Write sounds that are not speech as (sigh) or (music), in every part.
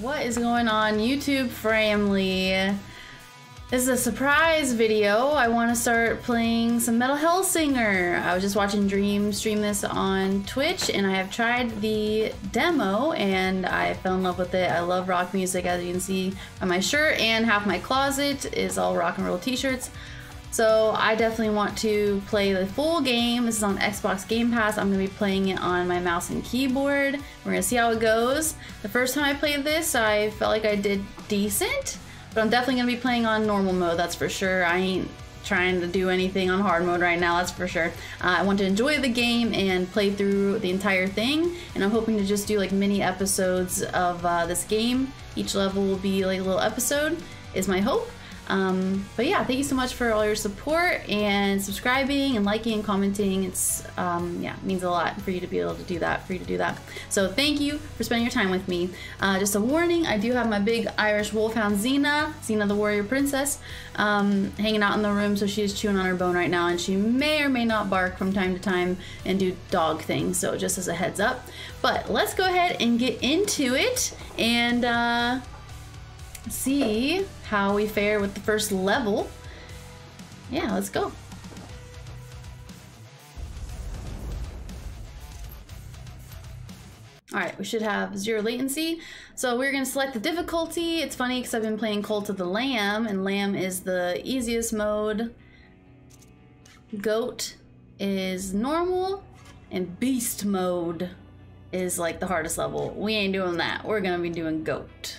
What is going on YouTube family? This is a surprise video. I want to start playing some Metal Hellsinger. I was just watching Dream stream this on Twitch and I have tried the demo and I fell in love with it. I love rock music as you can see on my shirt and half my closet is all rock and roll t-shirts. So I definitely want to play the full game. This is on Xbox Game Pass. I'm gonna be playing it on my mouse and keyboard. We're gonna see how it goes. The first time I played this, I felt like I did decent, but I'm definitely gonna be playing on normal mode, that's for sure. I ain't trying to do anything on hard mode right now, that's for sure. Uh, I want to enjoy the game and play through the entire thing, and I'm hoping to just do like mini episodes of uh, this game. Each level will be like a little episode, is my hope. Um, but yeah, thank you so much for all your support and subscribing and liking and commenting. It's um, yeah, means a lot for you to be able to do that, for you to do that. So thank you for spending your time with me. Uh, just a warning, I do have my big Irish wolfhound Xena, Xena the warrior princess, um, hanging out in the room. So she's chewing on her bone right now, and she may or may not bark from time to time and do dog things. So just as a heads up. But let's go ahead and get into it and. Uh, see how we fare with the first level. Yeah, let's go. All right, we should have zero latency. So we're gonna select the difficulty. It's funny because I've been playing Cult of the Lamb and Lamb is the easiest mode. Goat is normal and Beast mode is like the hardest level. We ain't doing that. We're gonna be doing Goat.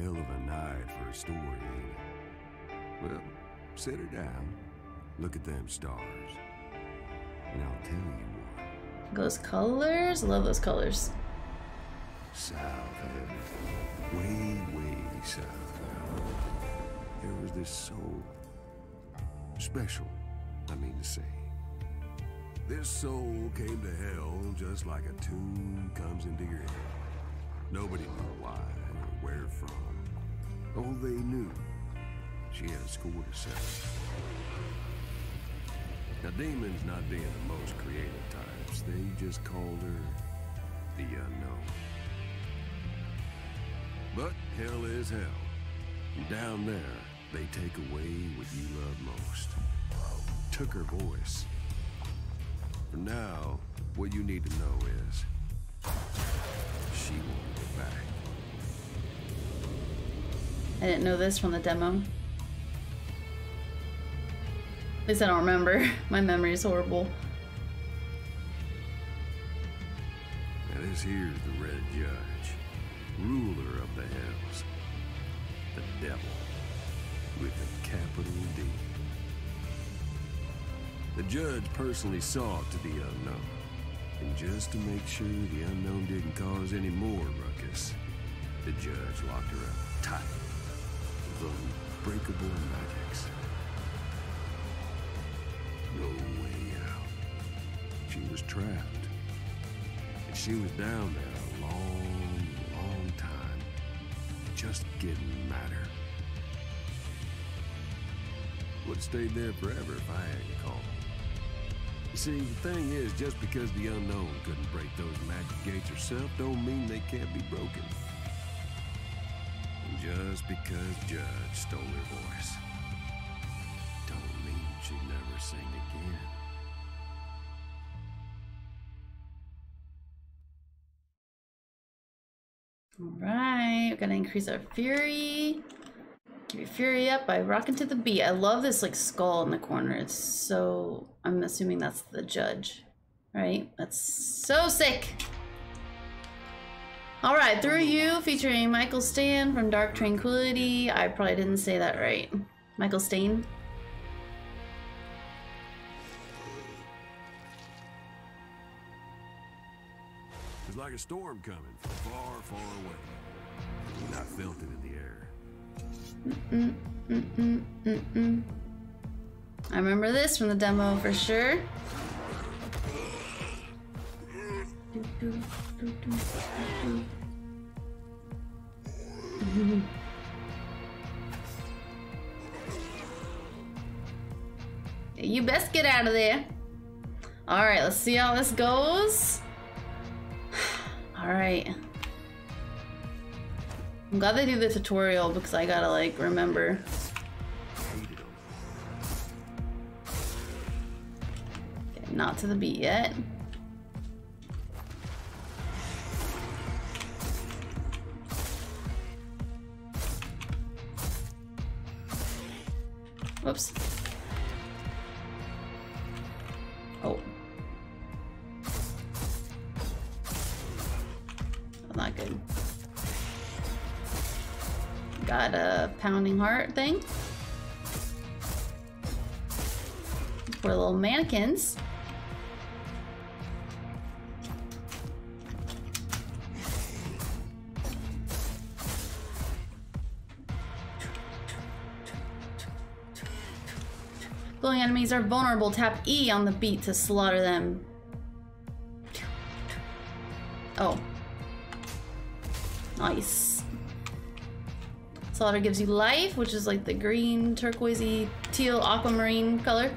Hell of a night for a story, ain't it? Well, sit her down, look at them stars, and I'll tell you what. Those colors, love those colors. South Heaven, way, way south there was this soul. Special, I mean to say. This soul came to hell just like a tune comes into your head. Nobody knew why where from. All they knew, she had a score to settle. Now, demons not being the most creative types, they just called her the unknown. But hell is hell. And down there, they take away what you love most. Took her voice. For now, what you need to know I didn't know this from the demo. At least I don't remember. (laughs) My memory is horrible. This here's the Red Judge, ruler of the Hells. The Devil, with a capital D. The judge personally saw to the unknown. And just to make sure the unknown didn't cause any more ruckus, the judge locked her up tight with unbreakable magics. No way out. She was trapped. And she was down there a long, long time. Just getting madder. Would have stayed there forever if I hadn't called. You see, the thing is, just because the unknown couldn't break those magic gates herself, don't mean they can't be broken. Just because Judge stole her voice, don't mean she'd never sing again. Alright, we're gonna increase our fury. Keep your fury up by rocking to the beat. I love this like skull in the corner. It's so I'm assuming that's the judge. Right? That's so sick. Alright, Through You featuring Michael Stan from Dark Tranquillity. I probably didn't say that right. Michael Stain. It's like a storm coming from far, far away. I felt it in the air. Mm -mm, mm -mm, mm I remember this from the demo for sure. You best get out of there. All right, let's see how this goes. Alright. I'm glad they do the tutorial because I gotta like remember. Okay, not to the beat yet. Heart thing. For little mannequins. Glowing enemies are vulnerable. Tap E on the beat to slaughter them. Oh. Nice. Slaughter gives you life, which is like the green, turquoisey, teal, aquamarine color.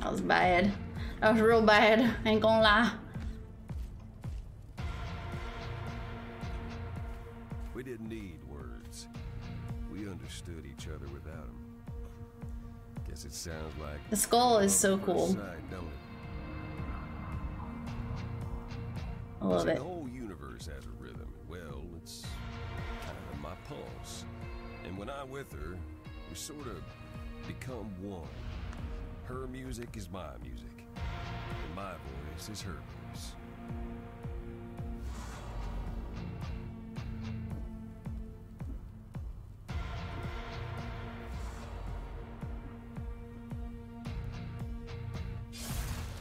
That was bad. That was real bad. Ain't gonna lie. Sounds like The skull is so cool. sight. I love See, it. The whole universe has a rhythm. Well, it's kind of my pulse. And when I'm with her, we sort of become one. Her music is my music, and my voice is her voice.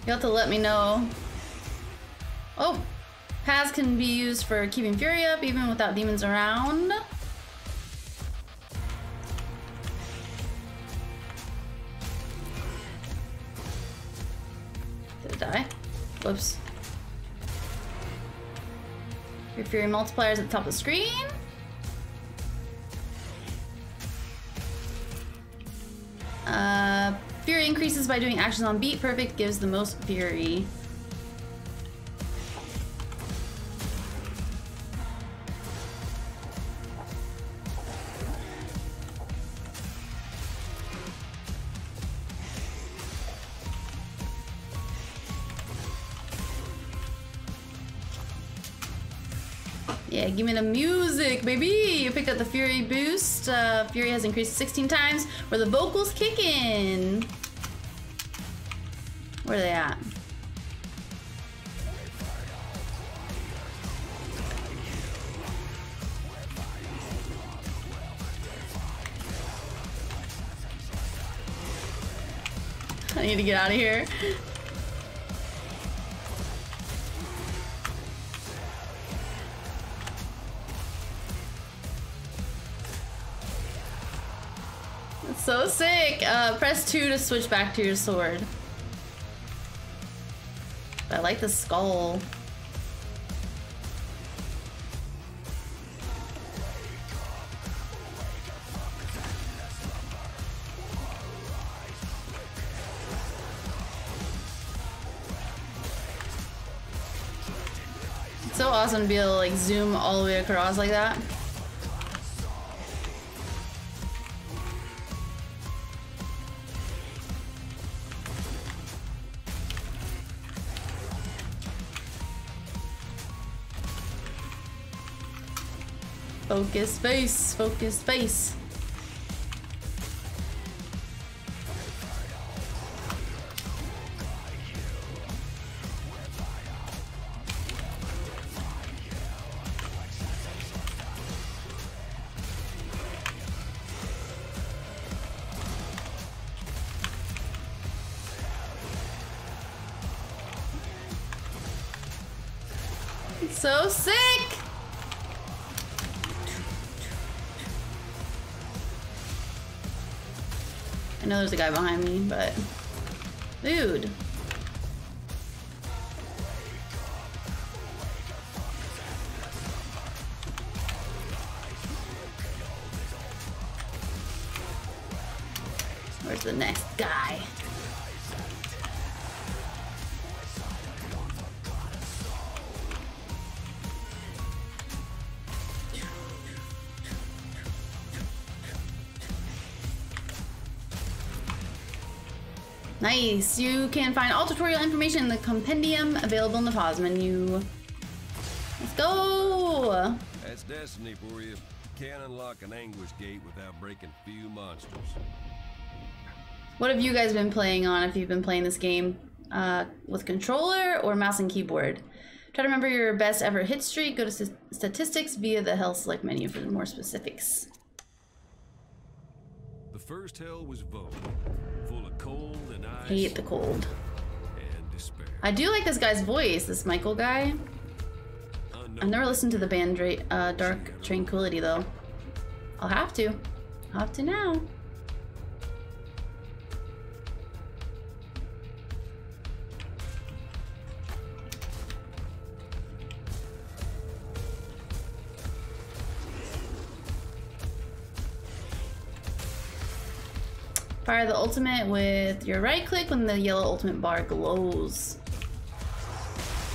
You have to let me know. Oh, Paz can be used for keeping Fury up even without demons around. Did it die? Whoops. Your Fury multiplier is at the top of the screen. Increases by doing actions on beat. Perfect gives the most Fury. Yeah, give me the music, baby! You picked up the Fury boost. Uh, Fury has increased 16 times. Where the vocals kick in. Where are they at? I need to get out of here. That's so sick. Uh, press 2 to switch back to your sword. Like the skull. It's so awesome to be able to like zoom all the way across like that. Focus face, focus face. I know there's a guy behind me, but... Dude! Where's the neck? Nice. You can find all tutorial information in the compendium available in the pause menu. Let's go! That's destiny for you. Can't unlock an anguish gate without breaking few monsters. What have you guys been playing on if you've been playing this game? Uh, with controller or mouse and keyboard? Try to remember your best ever hit streak. Go to st statistics via the Hell select menu for more specifics. The first hell was Voch, full cold and ice Hate the cold. I do like this guy's voice, this Michael guy. I've never listened to the band uh, Dark Tranquillity though. I'll have to. I'll have to now. Fire the ultimate with your right click when the yellow ultimate bar glows.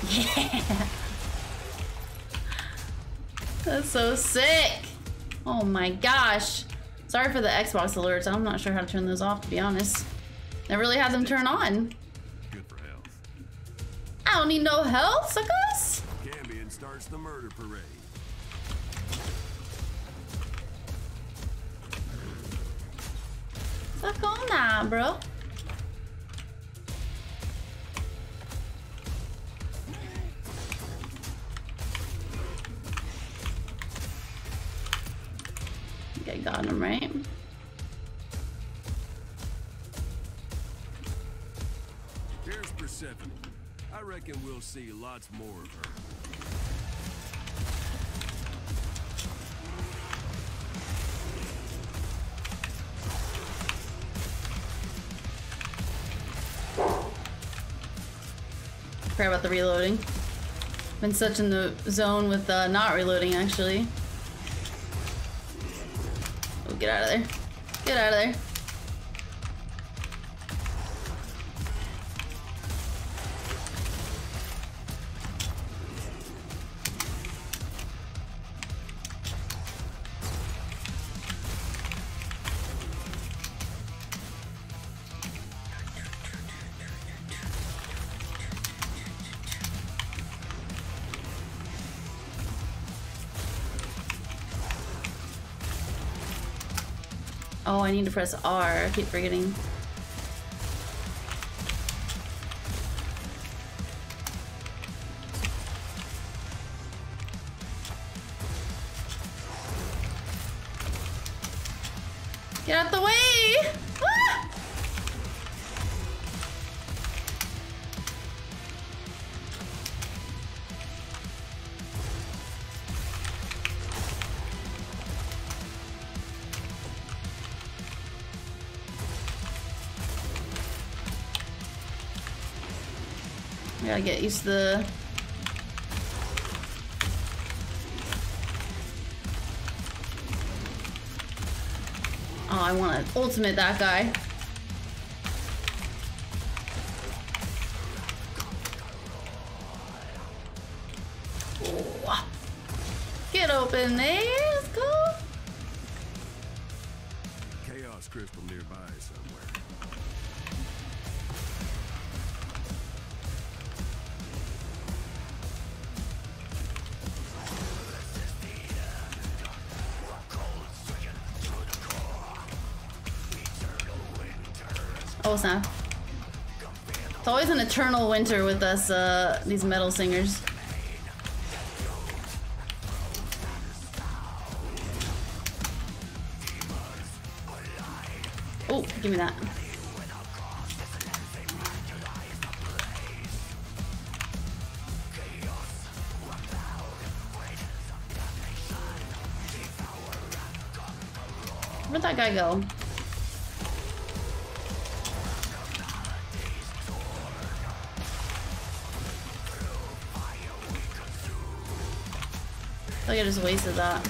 Yeah! That's so sick. Oh my gosh. Sorry for the Xbox alerts. I'm not sure how to turn those off, to be honest. I really had them turn on. good for health. I don't need no health, suckers. Cambion starts the murder parade. Suck on that, bro. Okay, got him right. Here's Persephone. I reckon we'll see lots more of her. About the reloading. Been such in the zone with uh, not reloading, actually. Oh, get out of there. Get out of there. Oh, I need to press R. I keep forgetting. Gotta get used to the Oh, I want to ultimate that guy. Get open there, Snap. It's always an eternal winter with us, uh, these metal singers. Oh, give me that. Where'd that guy go? like I just wasted that.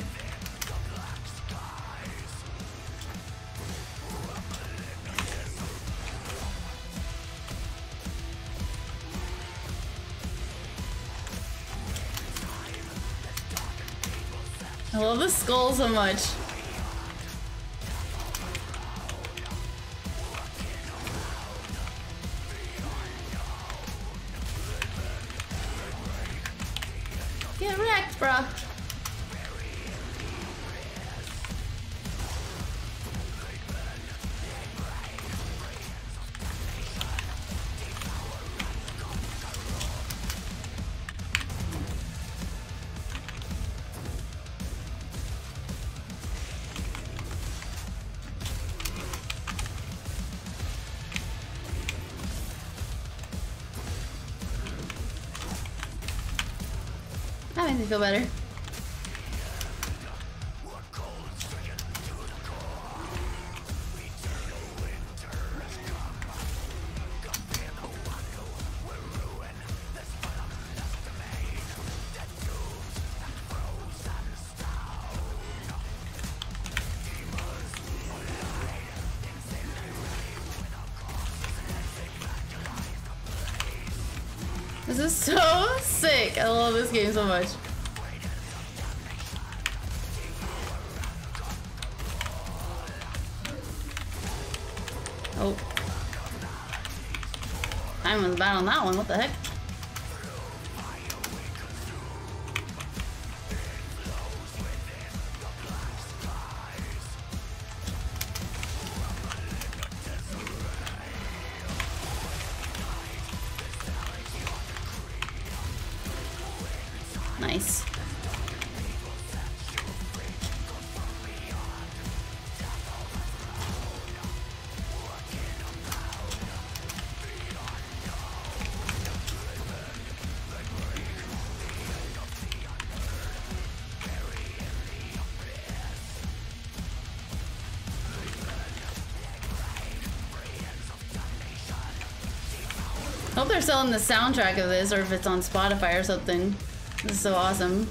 I love the skull so much. Me feel better. This is so (laughs) sick. I love this game so much. On that one. What the heck? They're selling the soundtrack of this or if it's on Spotify or something. This is so awesome.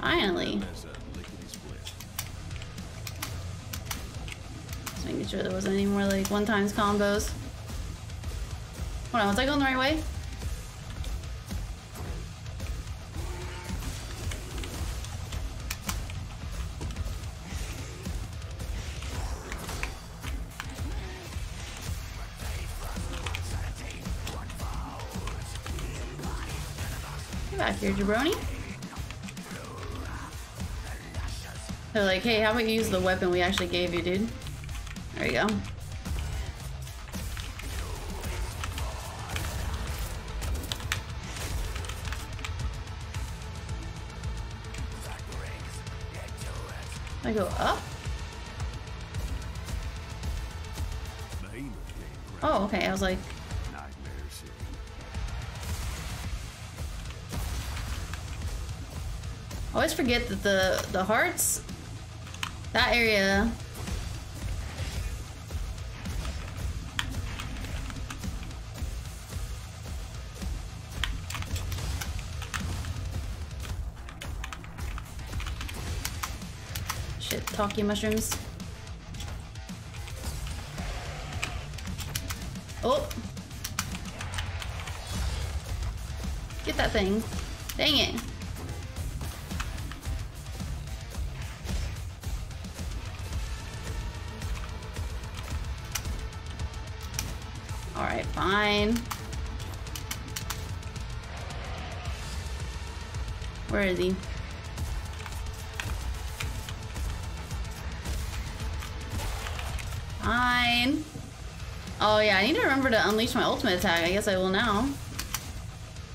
Finally. Just making sure there wasn't any more like one times combos. Hold on, was I going the right way? Here, jabroni. They're like, hey, how about you use the weapon we actually gave you, dude? There you go. I go up? Oh, okay. I was like, always forget that the the hearts, that area. Shit, talkie mushrooms. Oh. Get that thing. Dang it. He? Fine. Oh yeah, I need to remember to unleash my ultimate attack. I guess I will now.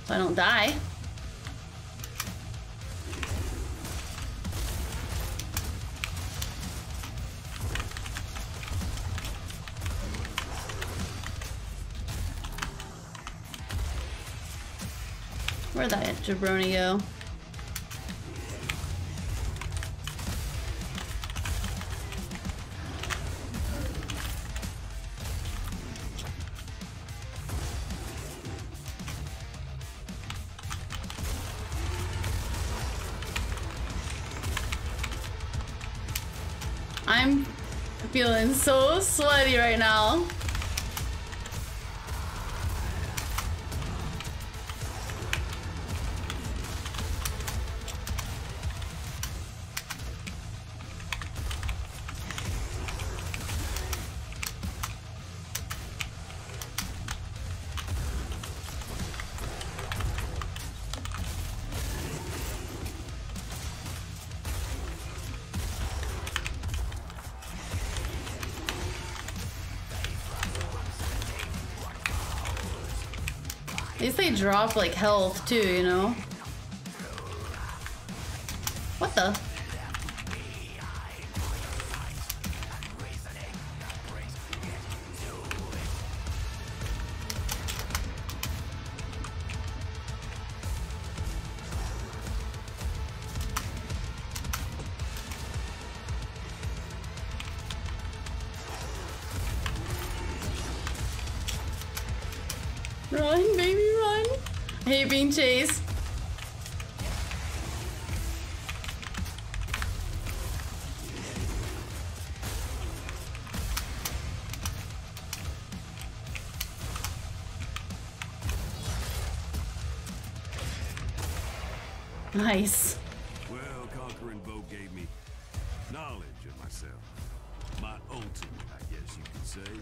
So I don't die. Where'd that jabroni go? Least they drop like health too, you know? Nice. Well, Conquering gave me knowledge of myself. My ultimate, I guess you could say.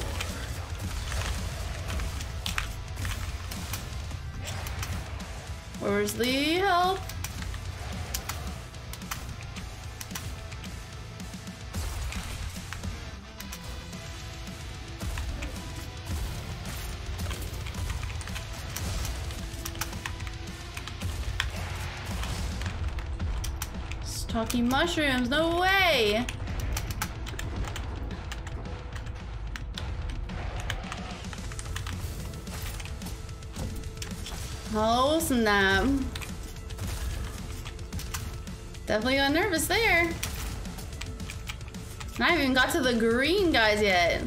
The help? Talking mushrooms, no way! Definitely got nervous there. I haven't even got to the green guys yet.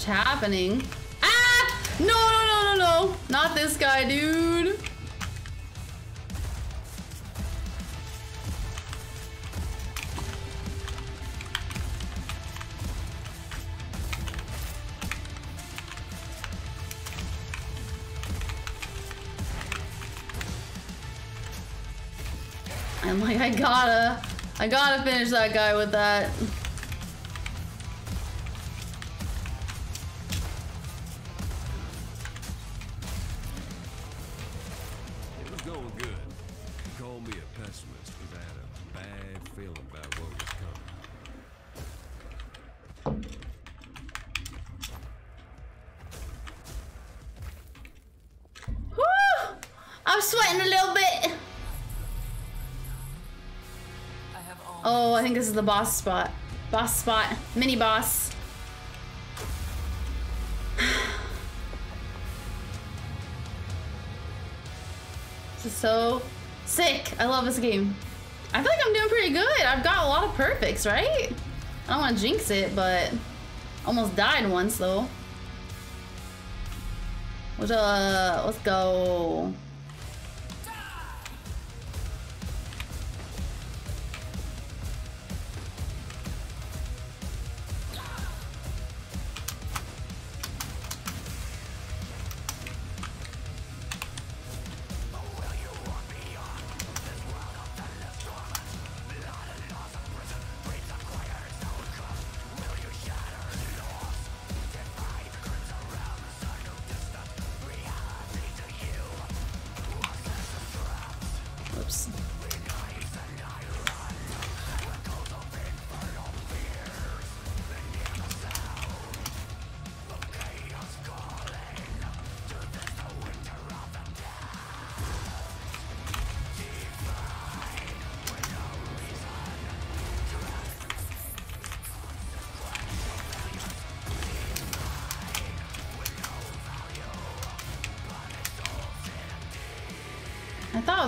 Much happening. Ah! No, no, no, no, no. Not this guy, dude. I'm like, I gotta, I gotta finish that guy with that. I think this is the boss spot. Boss spot. Mini boss. (sighs) This is so sick. I love this game. I feel like I'm doing pretty good. I've got a lot of perfects, right? I don't want to jinx it, but almost died once though. What uh let's go.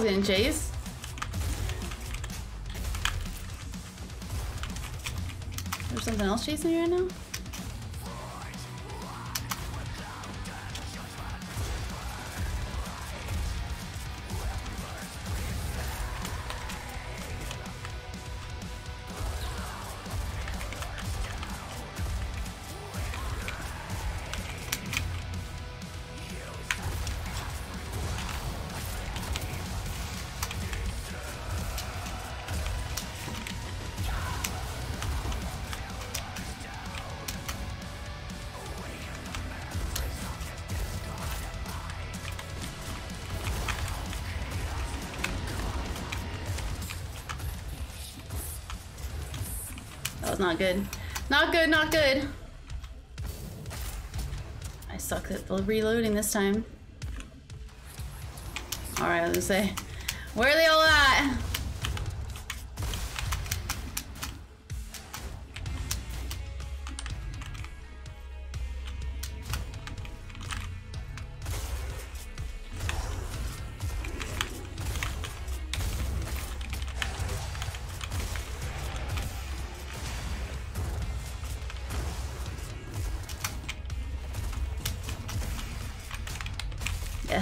Was getting chased. There's something else chasing me right now? Not good. Not good, not good. I suck at the reloading this time. Alright, gonna say. Where are they all at?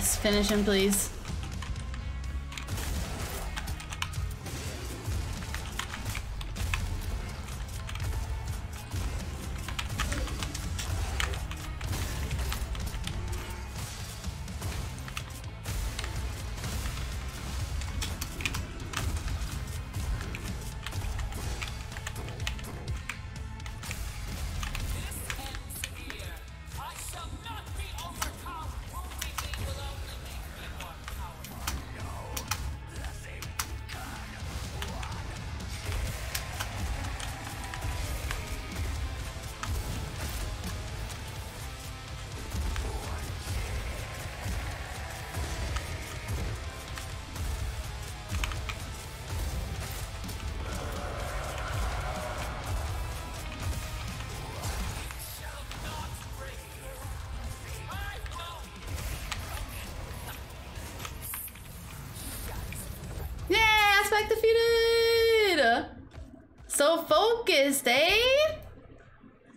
Yes, finish him, please. Defeated! So focused, eh?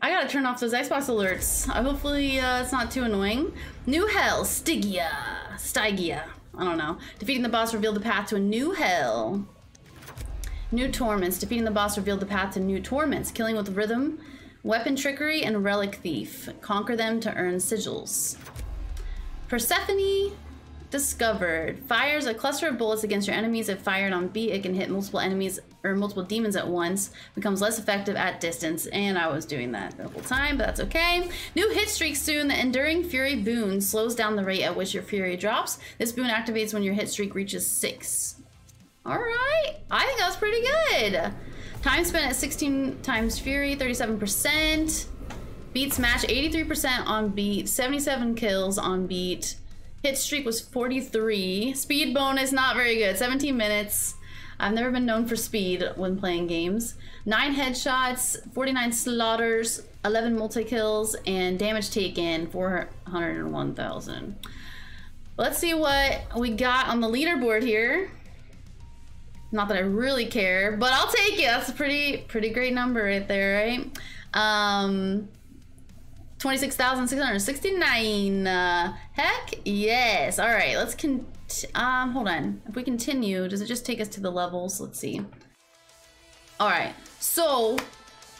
I gotta turn off those Xbox alerts. Uh, hopefully uh, it's not too annoying. New hell, Stygia. Stygia. I don't know. Defeating the boss revealed the path to a new hell. New torments. Defeating the boss revealed the path to new torments. Killing with rhythm, weapon trickery, and relic thief. Conquer them to earn sigils. Persephone discovered. Fires a cluster of bullets against your enemies. If fired on B, it can hit multiple enemies or multiple demons at once. Becomes less effective at distance. And I was doing that the whole time, but that's okay. New hit streak soon. The Enduring Fury boon slows down the rate at which your fury drops. This boon activates when your hit streak reaches six. All right, I think that was pretty good. Time spent at 16 times fury, 37%. Beats match 83% on beat, 77 kills on beat. Hit streak was 43. Speed bonus, not very good. 17 minutes. I've never been known for speed when playing games. 9 headshots, 49 slaughters, 11 multi kills, and damage taken 401,000. Let's see what we got on the leaderboard here. Not that I really care, but I'll take it. That's a pretty pretty great number right there, right? Um 26,669. Uh, heck yes. All right, let's con um hold on. If we continue, does it just take us to the levels? Let's see. All right. So,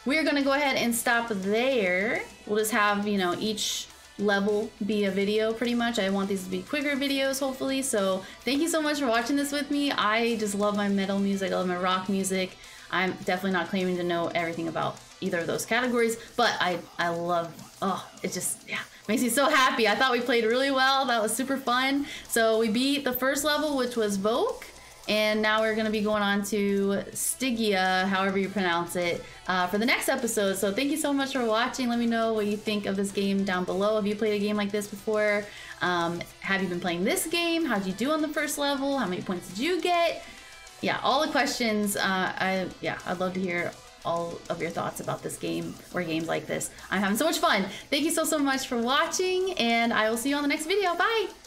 we're to go ahead and stop there. We'll just have, you know, each level be a video pretty much. I want these to be quicker videos hopefully. So, thank you so much for watching this with me. I just love my metal music. I love my rock music. I'm definitely not claiming to know everything about either of those categories, but I I love oh, it just yeah, makes me so happy. I thought we played really well. That was super fun. So we beat the first level, which was Voch. And now we're going to be going on to Stygia, however you pronounce it, uh, for the next episode. So thank you so much for watching. Let me know what you think of this game down below. Have you played a game like this before? Um, have you been playing this game? How'd you do on the first level? How many points did you get? Yeah, all the questions. Uh, I yeah, I'd love to hear all of your thoughts about this game or games like this. I'm having so much fun. Thank you so so much for watching, and I will see you on the next video. Bye.